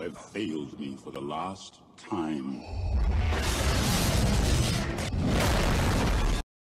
Have failed me for the last time.